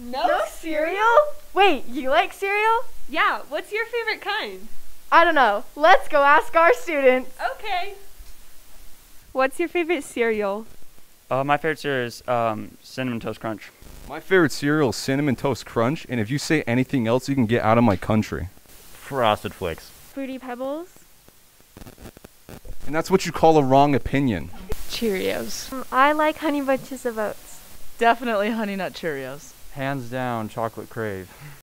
No, cereal? Wait, you like cereal? Yeah, what's your favorite kind? I don't know. Let's go ask our students. Okay. What's your favorite cereal? Uh, my favorite cereal is um, Cinnamon Toast Crunch. My favorite cereal is Cinnamon Toast Crunch, and if you say anything else, you can get out of my country. Frosted Flakes. Fruity Pebbles? And that's what you call a wrong opinion. Cheerios. Um, I like Honey Bunches of Oats. Definitely Honey Nut Cheerios. Hands down, Chocolate Krave.